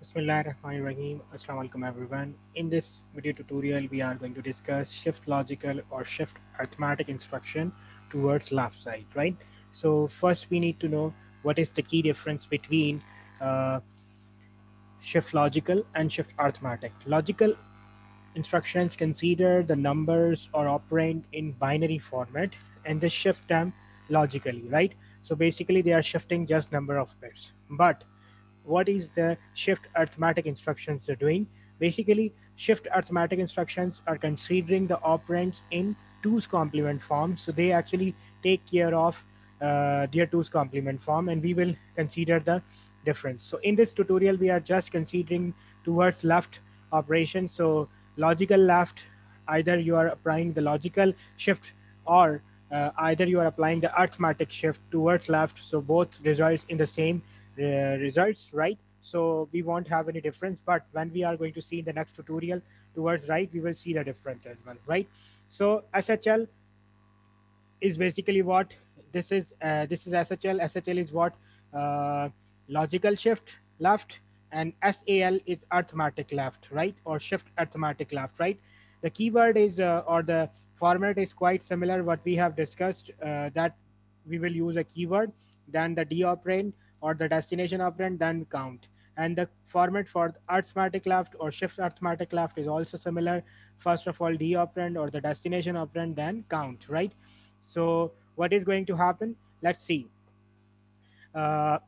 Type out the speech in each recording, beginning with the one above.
Bismillahirrahmanirrahim. Assalamu alaikum everyone. In this video tutorial, we are going to discuss shift logical or shift arithmetic instruction towards left side, right? So first we need to know what is the key difference between uh, shift logical and shift arithmetic. Logical instructions consider the numbers or operand in binary format and they shift them logically, right? So basically they are shifting just number of bits. But what is the shift arithmetic instructions are doing? Basically, shift arithmetic instructions are considering the operands in two's complement form. So they actually take care of uh, their two's complement form and we will consider the difference. So in this tutorial, we are just considering towards left operation. So logical left, either you are applying the logical shift or uh, either you are applying the arithmetic shift towards left. So both results in the same results, right? So we won't have any difference, but when we are going to see in the next tutorial towards right, we will see the difference as well, right? So SHL is basically what this is. Uh, this is SHL. SHL is what uh, logical shift left, and SAL is arithmetic left, right, or shift arithmetic left, right? The keyword is uh, or the format is quite similar. What we have discussed uh, that we will use a keyword, then the D operand or the destination operand, then count. And the format for arithmetic left or shift arithmetic left is also similar. First of all, D operand or the destination operand, then count, right? So what is going to happen? Let's see. Uh,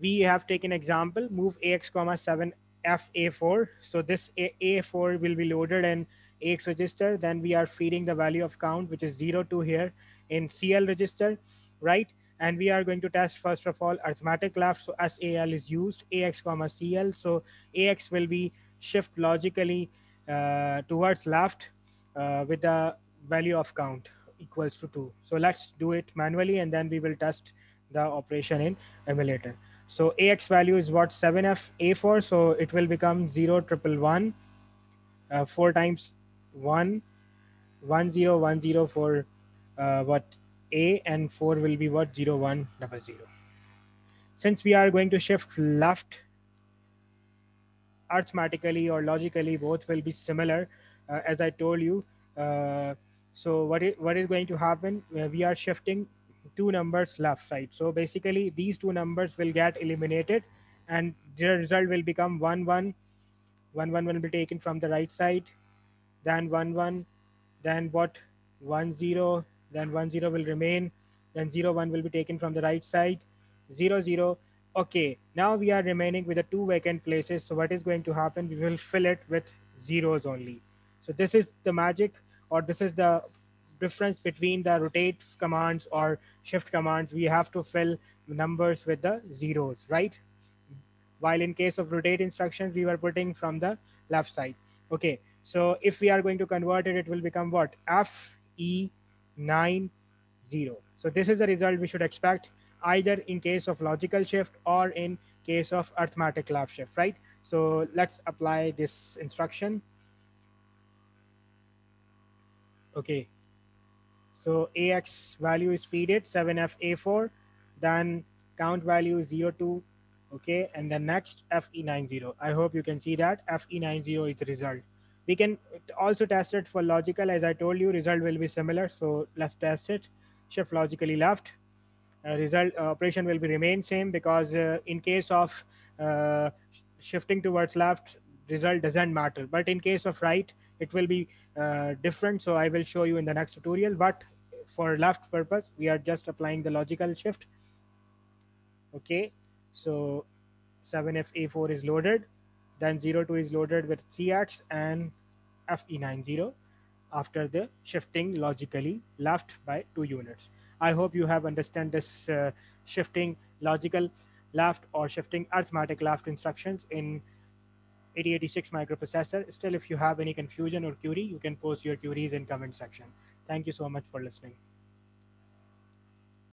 we have taken example, move AX comma 7 FA4. So this A4 will be loaded in AX register. Then we are feeding the value of count, which is 0 to here in CL register, right? And we are going to test first of all arithmetic left so sal is used ax comma cl so ax will be shift logically uh, towards left uh, with the value of count equals to 2 so let's do it manually and then we will test the operation in emulator. So ax value is what? 7f a4 so it will become 0 triple 1 uh, 4 times 1 1 0 1 0 for uh, what a and 4 will be what? 0 1 double 0 since we are going to shift left arithmetically or logically both will be similar. Uh, as i told you uh, so what is what is going to happen? Uh, we are shifting two numbers left side so basically these two numbers will get eliminated and the result will become 1 1 1 1 will be taken from the right side. Then 1 1 then what? 1 0 then 1 0 will remain then 0 1 will be taken from the right side 0 0 okay now we are remaining with the two vacant places. So what is going to happen? We will fill it with zeros only. So this is the magic or this is the difference between the rotate commands or shift commands. We have to fill numbers with the zeros right? While in case of rotate instructions we were putting from the left side. Okay so if we are going to convert it it will become what? F e 9 0 so this is the result we should expect either in case of logical shift or in case of arithmetic left shift right? So let's apply this instruction. Okay. So ax value is feeded 7f a4 then count value is 0 2 okay? And then next fe90 i hope you can see that fe90 is the result we can also test it for logical. As i told you result will be similar. So let's test it. Shift logically left. Uh, result uh, operation will be remain same because uh, in case of uh, shifting towards left result doesn't matter. But in case of right it will be uh, different. So i will show you in the next tutorial. But for left purpose we are just applying the logical shift. Okay. So 7f a4 is loaded. Then 02 is loaded with CX and FE90 after the shifting logically left by two units. I hope you have understand this uh, shifting logical left or shifting arithmetic left instructions in 8086 microprocessor. Still, if you have any confusion or query, you can post your queries in comment section. Thank you so much for listening.